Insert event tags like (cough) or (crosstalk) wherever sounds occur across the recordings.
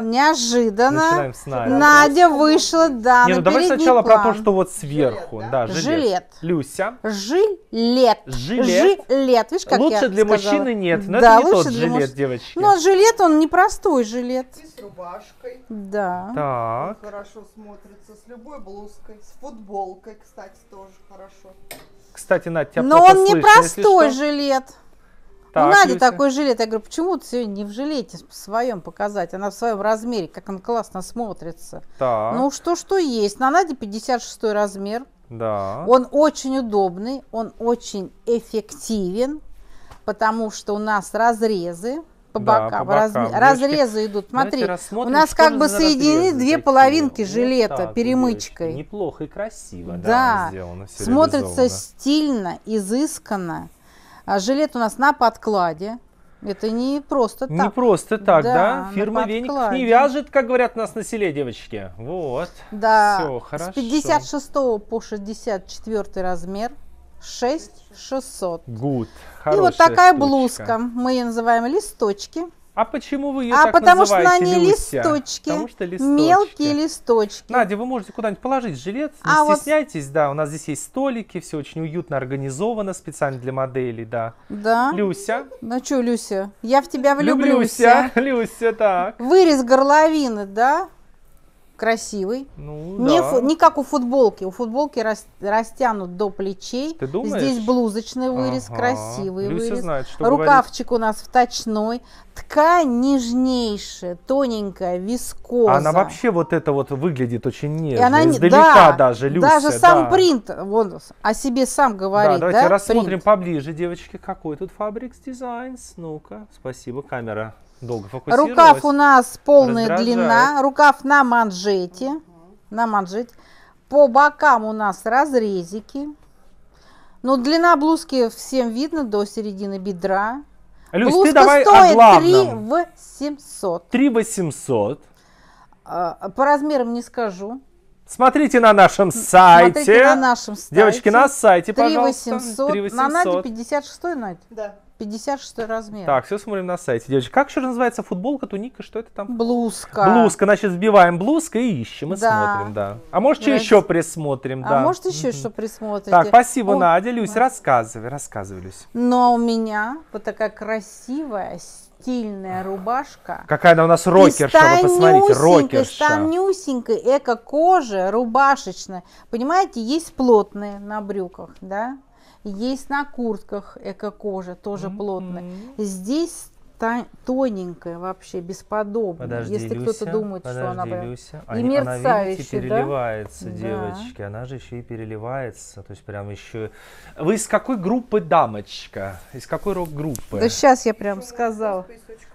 Неожиданно Начинаем с Нади. Надя вышла, да, Не, ну давай сначала про план. то, что вот сверху. Да, жилет. Жилет. Люся. Жилет. Жилет. Жилет. Видишь, как Лучше я для сказала? мужчины нет. Но да, это не лучше тот для жилет, муж- девочки. Но жилет, он непростой жилет. И с рубашкой. Да. Так. Хорошо смотрится. С любой блузкой. С футболкой, кстати, тоже хорошо. Кстати, Надь, тебя Но он непростой жилет. Так, У Нади Люся. такой жилет. Я говорю, почему ты сегодня не в жилете в своем показать? Она в своем размере, как он классно смотрится. Так, Ну, что, что есть. На Наде 56 размер. да. Он очень удобный, он очень эффективен, потому что у нас разрезы по Да, бокам. по разме- бокам. разрезы идут. Смотри, у нас как бы соединены две половинки Вот жилета так перемычкой. девочки. Неплохо и красиво, да, Да, сделано смотрится стильно, изысканно. А жилет у нас на подкладе. Это не просто так. Не просто так, Да, да? Фирма веников не вяжет, как говорят у нас на селе, девочки. Вот. Да, Всё, хорошо. с 56 по 64 размер 6600. Гуд. И вот такая блузка, мы ее называем листочки. А почему вы ее А так потому что на называете, ней Люся? листочки, Потому что листочки. мелкие листочки. Надя, вы можете куда-нибудь положить жилет, не А вот- стесняйтесь, да, у нас здесь есть столики, все очень уютно организовано специально для моделей, да. Да. Люся. Ну что, Люся, я в тебя влюблюсь. Люблюся. (laughs) Люся, так. Вырез горловины, да? Красивый. Ну, Не, да. фу- не как у футболки. У футболки рас- растянут до плечей. Ты думаешь? Здесь блузочный вырез, Ага. красивый Люся вырез. знает, что Рукавчик у нас вточной. Ткань нежнейшая, тоненькая, вискоза. Она вообще вот это вот выглядит очень И нежно. она не- Издалека да, даже, Люся, Даже сам да. принт, вон, о себе сам Да, говорит, да? давайте рассмотрим принт? поближе, девочки, какой тут Fabrics Designs. Ну-ка, спасибо, камера долго фокусировалась. Рукав у нас полная Раздражает. длина, рукав на манжете, на манжете. По бокам у нас разрезики. Ну, длина блузки всем видно до середины бедра. Люсь, Блузка ты давай о стоит 3 главном. 800. 3 800. А, По размерам не скажу. Смотрите на нашем сайте. Смотрите на нашем сайте. Девочки, на сайте, 3 пожалуйста. 800. 3 На Наде 800. 56 Надь? Да. 56 размер. Так, все смотрим на сайте. Девочки, как еще называется футболка, туника, что это там? Блузка. Блузка, значит, вбиваем блузка и ищем, и Да. смотрим, да. А может, Раз- еще присмотрим, А да. может еще Мгм. что присмотрите? Так, спасибо, О, Надя. Люсь, рассказывай, рассказывай, Люсь. Но у меня вот такая красивая, стильная рубашка. Какая она у нас рокерша, вы посмотрите, рокерша. тонюсенькой, эко-кожа, рубашечная. Понимаете, есть плотные на брюках, да? Есть на куртках эко-кожа, тоже плотная. Здесь тоненькая вообще, бесподобная. Подожди, Если Люся, кто-то думает, что она подожди, прям... Люся. и она, мерцающая, да? переливается, Да. девочки. Она же еще и переливается. То есть прям еще... Вы из какой группы дамочка? Из какой рок-группы? Да сейчас я прям сказала.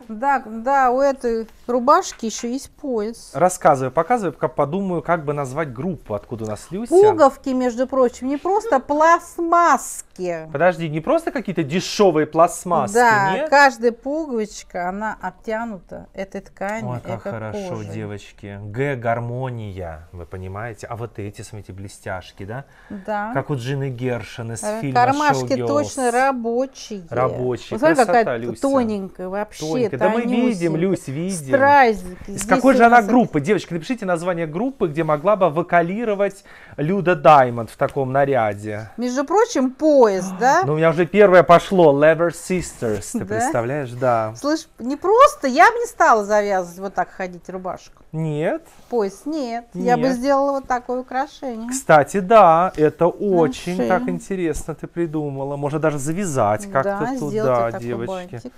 Да, да, у этой рубашки еще есть пояс. Рассказывай, показывай, пока подумаю, как бы назвать группу, откуда у нас Люся. Пуговки, между прочим, не просто пластмасски. Подожди, не просто какие-то дешевые пластмасски, да, нет? каждая пуговичка, она обтянута этой тканью. Ой, как хорошо, эко-кожей. девочки. Г гармония, вы понимаете? А вот эти, смотрите, блестяшки, да? Да. Как у Джины Гершин из Э, фильма Кармашки «Showgirls». точно рабочие. Рабочие. Посмотри, Красота, какая Люся. тоненькая вообще, Тоненькая. Да мы видим. Люсь, видим. Стразики. Из какой же она группы? Девочки, напишите название группы, где могла бы вокалировать Люда Даймонд в таком наряде. Между прочим, пояс, да? Ну, у меня уже первое пошло. Lever Sisters. Ты Да? представляешь? Да. Слышь, не просто, я бы не стала завязывать вот так ходить рубашку. Нет. Пояс нет. Я бы сделала вот такое украшение. Кстати, да, это очень так интересно ты придумала. Можно даже завязать как-то да, туда, девочки. бантик.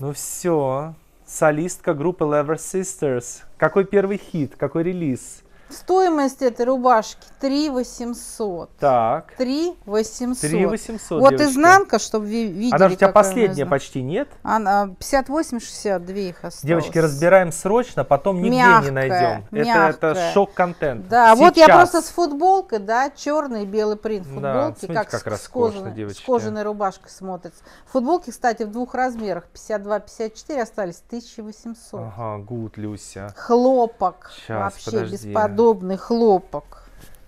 Ну все. Солистка группы Lever Sisters. Какой первый хит? Какой релиз? Стоимость этой рубашки 3 800. Так. 3 800. 3 800, Вот девочки. изнанка, чтобы ви- видели. Она же у тебя последняя почти, нет? Она 58-62 их осталось. Девочки, разбираем срочно, потом нигде не Мягкая, найдем. Это, это мягкая. шок-контент. Да, вот я Сейчас. просто с футболкой, да, черный и белый принт Да, футболки, смотрите, как, как с, с кожаной, с девочки. кожаной рубашкой смотрится. Футболки, кстати, в двух размерах, 52-54 остались, 1800. Ага, гуд, Люся. Хлопок, Щас, вообще подожди. Бесподобный хлопок.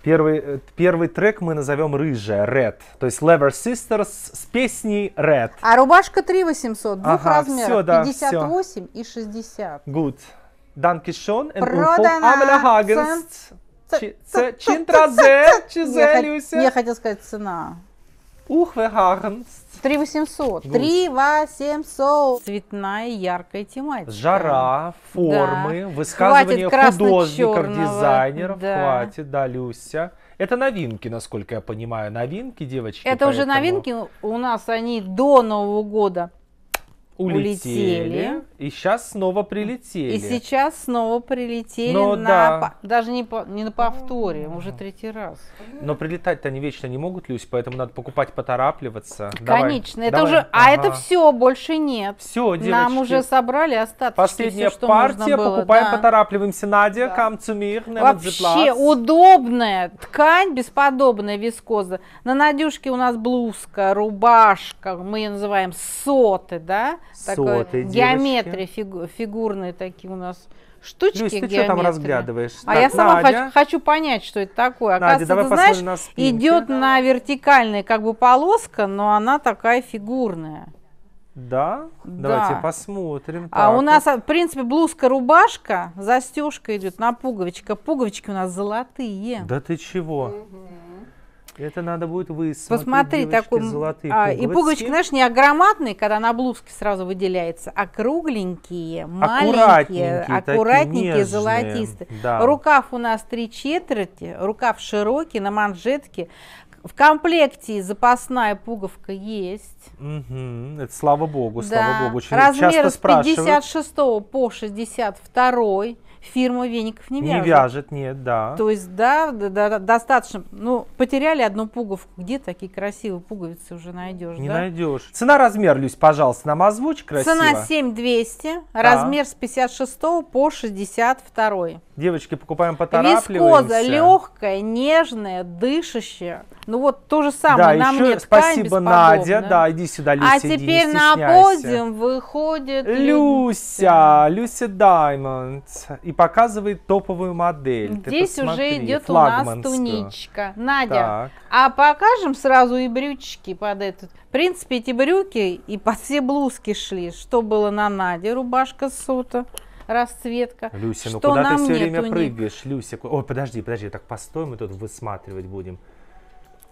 Первый, э, первый трек мы назовем «Рыжая», «Red». То есть Lever Sisters с песней «Red». А рубашка 3 800, двух Ага, размеров, всё, да, 58 и 60. Good. Danke schön. En Продано. Амеля Хагенс. Ц- Чи- ц- Це ц- Чинтразе, Я, Чизе, хот- Люся. я хотела сказать цена. Ух, вы Хагенс. 3 800. Гусь. 3 800. Цветная яркая тематика. Жара, формы, Да. высказывания художников, дизайнеров. Да. Хватит, да, Люся. Это новинки, насколько я понимаю. Новинки, девочки. Это уже поэтому новинки. У нас они до Нового года. улетели. улетели. И сейчас снова прилетели. И сейчас снова прилетели Ну на... да. по- Даже не, по- не на повторе, уже третий раз. Но прилетать-то они вечно не могут, Люсь, поэтому надо покупать, поторапливаться. Давай, Конечно. Это давай. уже... А это все, больше нет. Все, девочки. Нам уже собрали остатки. Последняя всё, что партия, нужно было, покупаем, да. поторапливаемся. Надя, Да. Sie Вообще удобная ткань, бесподобная вискоза. На Надюшке у нас блузка, рубашка, мы ее называем соты, да? Такой Соты, геометрия, фигу- фигурные такие у нас штучки. Люсь, ты что там геометрия. разглядываешь? А Так, я сама Надя. хочу, хочу понять, что это такое. Надя, Оказывается, давай ты посмотрим знаешь, на спинке. идет на вертикальной как бы полоска, но она такая фигурная. Да? Да. Давайте посмотрим. А Так, у нас, в принципе, блузка-рубашка, застежка идет на пуговичка. Пуговички у нас золотые. Да ты чего? Это надо будет высмотреть, Посмотри, девочки, такой, золотые а, и пуговички, знаешь, не огроматные, когда на блузке сразу выделяется, а кругленькие, маленькие, Аккуратненькие, аккуратненькие, золотистые. Да. Рукав у нас три четверти, рукав широкий, на манжетке. В комплекте запасная пуговка есть. Мгм. Это слава богу, Да. слава богу. Очень Размер часто с спрашивают. 56 по 62 фирма веников не Не вяжет. вяжет, нет, да. То есть, да, да, да, достаточно. Ну, потеряли одну пуговку. Где такие красивые пуговицы уже найдешь, Не да? найдешь. Цена, размер, Люсь, пожалуйста, нам озвучь красиво. Цена 7200, размер с 56 по 62. Девочки, покупаем, Вискоза поторапливаемся. легкая, нежная, дышащая. Ну вот то же самое Да, на еще ткань спасибо, Надя. Да, иди сюда, Люся, А иди, теперь на подиум выходит Люся, Люся Даймонд. И показывает топовую модель. Ты Здесь уже идет у нас туничка. Надя, Так. а покажем сразу и брючки под этот. В принципе, эти брюки и под все блузки шли. Что было на Наде, рубашка сота, расцветка. Люся, ну что куда ты все время прыгаешь, Люся? Ой, подожди, подожди, так постой, мы тут высматривать будем.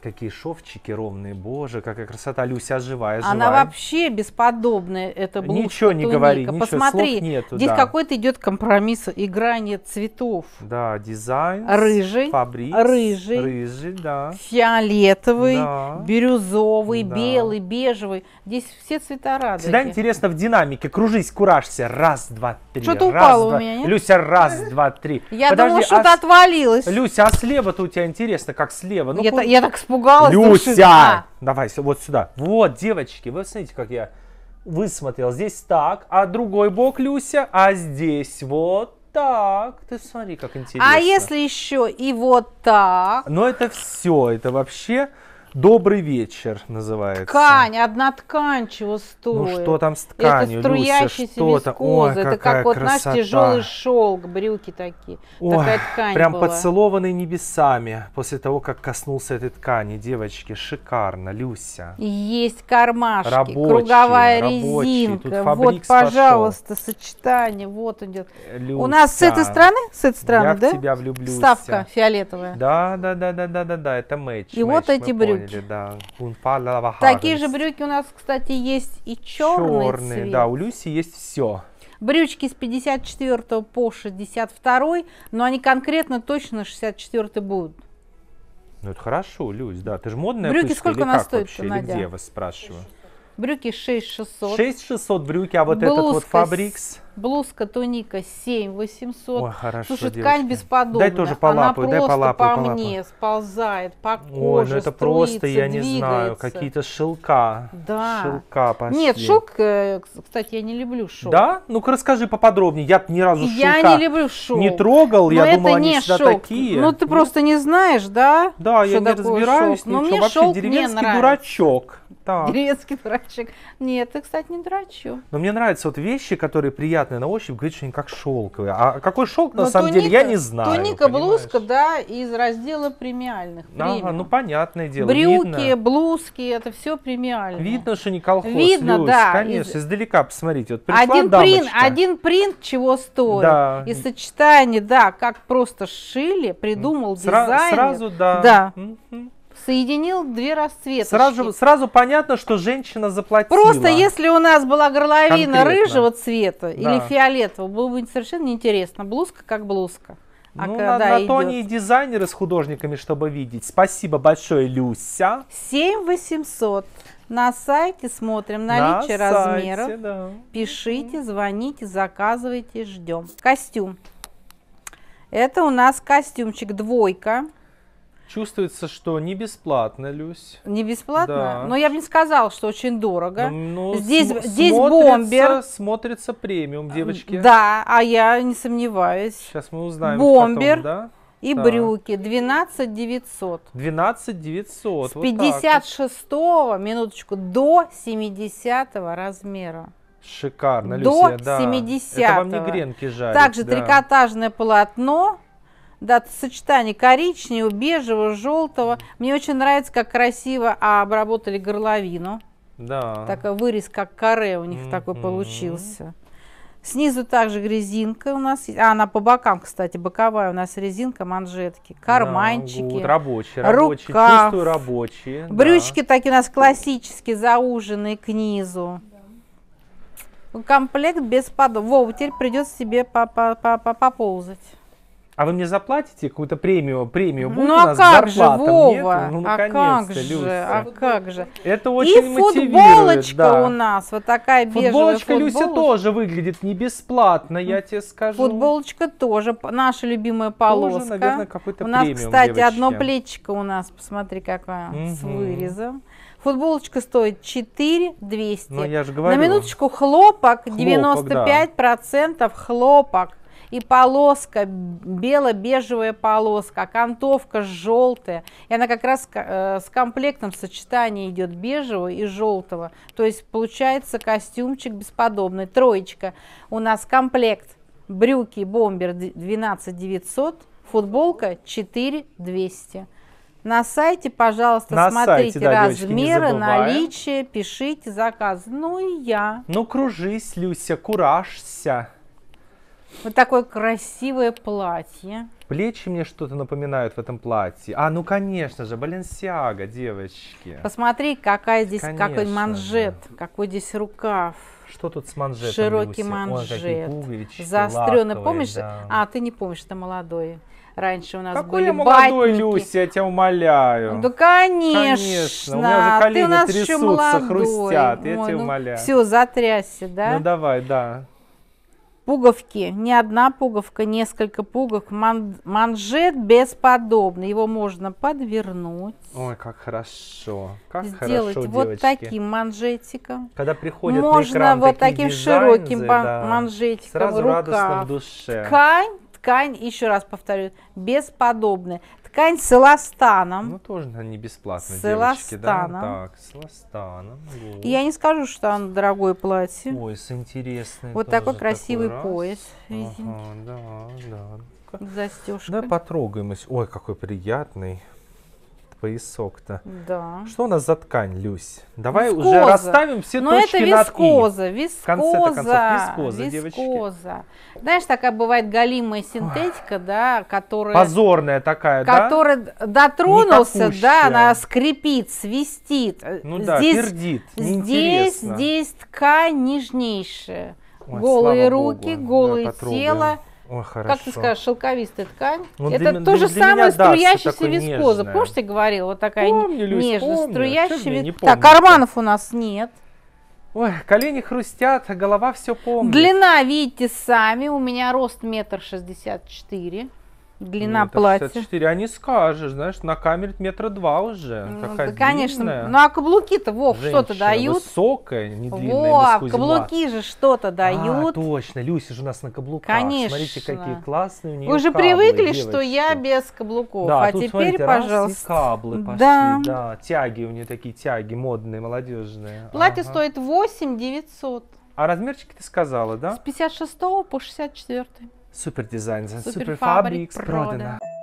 Какие шовчики ровные, боже, какая красота. Люся, оживай, оживай. Она вообще бесподобная, эта блузка, Ничего не туника. говори, ничего, Посмотри, слов нету, здесь да. какой-то идет компромисс, играние цветов. Да, дизайн. Рыжий, Фабрикс. рыжий. Рыжий, да. Фиолетовый, Да. бирюзовый, Да. белый, бежевый. Здесь все цвета радуги. Всегда интересно в динамике. Кружись, куражься. Раз, два, три. Что-то упало у два. меня, нет? Люся, раз, два, три. Я Подожди, думала, а что-то с- отвалилось. Люся, а слева-то у тебя интересно, как слева? Ну, я, я так испугалась. Люся! А, Давай, вот сюда. Вот, девочки, вы смотрите, как я высмотрел. Здесь так, а другой бок, Люся, а здесь вот так. Ты смотри, как интересно. а если еще и вот так? Но это все, это вообще добрый вечер называется. Ткань, одна ткань чего стоит. Ну что там с тканью, это Люся, струящаяся что там? Ой, вискоза. это какая как вот, красота. знаешь, тяжелый шелк, брюки такие. Ой, Такая ткань прям была. поцелованный небесами после того, как коснулся этой ткани. Девочки, шикарно, Люся. Есть кармашки, Рабочие, круговая рабочие. резинка. Вот, фабрикс пошел. пожалуйста, сочетание. Вот идет. Люся, У нас с этой стороны, с этой стороны, я да? в тебя влюблюсь. Вставка фиолетовая. Да, да, да, да, да, да, да, это матч. И матч, вот эти поняли, брюки. да. Такие же брюки у нас, кстати, есть и черный Черные, цвет. да, у Люси есть все. Брючки с 54 по 62, но они конкретно точно 64 будут. Ну это хорошо, Люсь, да. Ты же модная Брюки пышка сколько или она стоит, вообще? Или Надя? где, я вас спрашиваю? Брюки 6600. 6600 брюки, а вот этот вот Блузка фабрикс. Блузка, туника 7800. Ой, хорошо, Слушай, девочки. ткань бесподобная. Дай тоже полапаю, Она дай полапаю, по полапаю. мне сползает, по коже, Ой, ну это просто, я не знаю, двигается. какие-то шелка. Да. Шелка пошли. Нет, шелк, э, кстати, я не люблю шелк. Да? Ну-ка расскажи поподробнее. Я ни разу Я шелка не люблю шелк. не трогал, Но я это думал, они не всегда шелк. такие. Ну, ты Нет? просто не знаешь, да? Да, я не разбираюсь, шелк? Но ничего. мне Вообще деревенский дурачок. Так. Деревенский дурачок. Нет, ты, кстати, не дурачок. Но мне нравятся вот вещи, которые приятные на ощупь, говорит, что они как шелковые. А какой шелк на Но самом деле, я туника- не знаю. Туника, блузка, понимаешь? да, из раздела премиальных. Ага, ну понятное дело. Брюки, видно. блузки, это все премиальное. Видно, что не колхоз. Видно, Люсь, да, Конечно, из- издалека посмотрите. Вот Один дамочка. принт, один принт чего стоит. Да. И сочетание, да, как просто шили, придумал Сра- дизайнер. Сразу, да. Да. Мгм. Соединил две расцветки. Сразу, сразу понятно, что женщина заплатила. Просто если у нас была горловина Конкретно. рыжего цвета Да. или фиолетового, было бы совершенно неинтересно. Блузка как блузка. А Ну, когда на, на то они и дизайнеры с художниками, чтобы видеть. Спасибо большое, Люся. 7 800. На сайте смотрим На наличие сайте, размеров. да. Пишите, звоните, заказывайте, ждем. Костюм. Это у нас костюмчик двойка. Чувствуется, что не бесплатно, Люсь. Не бесплатно, Да. но я бы не сказала, что очень дорого. Ну, ну, Здесь- см- здесь смотрится- бомбер. Смотрится премиум, девочки. Да, а я не сомневаюсь. Сейчас мы узнаем. Бомбер. потом, да? И Так. брюки 12 900. 12 900. С вот так вот. 56 минуточку, до 70 размера. Шикарно, До Люся, да. 70-го. Это вам не гренки жарить. Также да. трикотажное полотно. Да, сочетание коричневого, бежевого, желтого. Мне очень нравится, как красиво обработали горловину. Да. Такой вырез, как каре у них такой Мгм. получился. Снизу также резинка у нас. А, она по бокам, кстати, боковая у нас резинка, манжетки, Да, карманчики. вот, рабочие, рабочие. рукав. Чувствую рабочие. да. Брючки такие у нас классические, зауженные к низу. Комплект без подо. Вова, теперь придется тебе по- по- по- по- поползать. А вы мне заплатите какую-то премию? Премию будет ну у а нас как же? Вова? Нету? Ну, а как же, Люся. а как же. Это И очень мотивирует, футболочка да. у нас, вот такая бежевая Футболочка, Люся, футболочка. тоже выглядит не бесплатно, я тебе скажу. Футболочка тоже, наша любимая полоска. Тоже, наверное, какой-то у нас, премиум, кстати, девочки. одно плечико у нас, посмотри, какое, с Мгм. вырезом. Футболочка стоит 4 200. Ну, я же говорю. На минуточку хлопок, Хлопок, 95% хлопок. И полоска, бело-бежевая полоска, окантовка желтая. И она как раз э, с комплектом сочетания идет бежевого и желтого. То есть получается костюмчик бесподобный. Троечка. У нас комплект брюки бомбер 12 900, футболка 4 200. На сайте, пожалуйста, На смотрите сайте, да, размеры, наличие, пишите заказ. Ну и я. Ну, кружись, Люся, куражься. Вот такое красивое платье. Плечи мне что-то напоминают в этом платье. А, ну, конечно же, Баленсиага, девочки. Посмотри, какая здесь, Конечно какой же. манжет, какой здесь рукав. Что тут с манжетом, Широкий Люся? Ой, манжет. пуговички Заостренный. Помнишь? да. А, ты не помнишь, это молодой. Раньше у нас Какой были я молодой, батники. Люся, я тебя умоляю. Да, конечно. Конечно, у меня уже колени ты у нас еще трясутся, молодой. хрустят, я тебя умоляю. Все, затрясся, да? Ну, давай, да. Пуговки, не одна пуговка, несколько пуговок. Ман- манжет бесподобный, его можно подвернуть, Ой, как хорошо. Как сделать хорошо, вот девочки. таким манжетиком. Когда приходят на Можно экран вот таким широким дизайнеры, ба- да, манжетиком, Сразу радостно в рукав. душе. Ткань, ткань, еще раз повторю, бесподобная. Ткань с эластаном. Ну, тоже наверное, не бесплатно, С девочки, да? Так, с эластаном. вот. Я не скажу, что оно дорогое платье. Ой, с интересной вот тоже такой красивый раз. пояс. Ага, да, да. Застежка. Давай потрогаем. Ой, какой приятный поясок-то. Да. Что у нас за ткань, Люсь? Давай уже Вискоза. расставим все Но это точки над «и». вискоза, конце-то концов, вискоза, вискоза, девочки. вискоза. Знаешь, такая бывает галимая синтетика, да, которая, Позорная такая, да? который дотронулся, Никакущая. да, она скрипит, свистит. Ну да, здесь, пердит. здесь, здесь ткань нежнейшая. Ой, голые руки, Богу. голое потрогаем. тело. Ой, хорошо. Как ты скажешь, шелковистая ткань? Ну, это для то же для- самое струящаяся вискоза. нежное. Помнишь, ты говорил, вот такая не- Помню, Люсь, нежная, помню. струящая вискоза. Так, карманов у нас нет. Ой, колени хрустят, голова все помнит. Длина, видите сами, у меня рост метр шестьдесят четыре. Длина Метр платья. 64, а не скажешь, знаешь, на камере метра два уже. Ну, Такая да, конечно. длинная. Ну а каблуки-то, Вов, что-то дают. Высокая, не длинная, Во, Кузьма. каблуки же что-то А, дают. точно, Люся же у нас на каблуках. Конечно. Смотрите, какие классные у нее Вы же каблы, привыкли, что девочки. я без каблуков. Да, а тут, теперь, смотрите, раз, и пожалуйста. каблы пошли, Да. да. Тяги у нее такие, тяги модные, молодежные. Платье Ага. стоит 8 900. А размерчики ты сказала, С да? 56 по 64. Super Designs and Super, Fabrics, Fabrics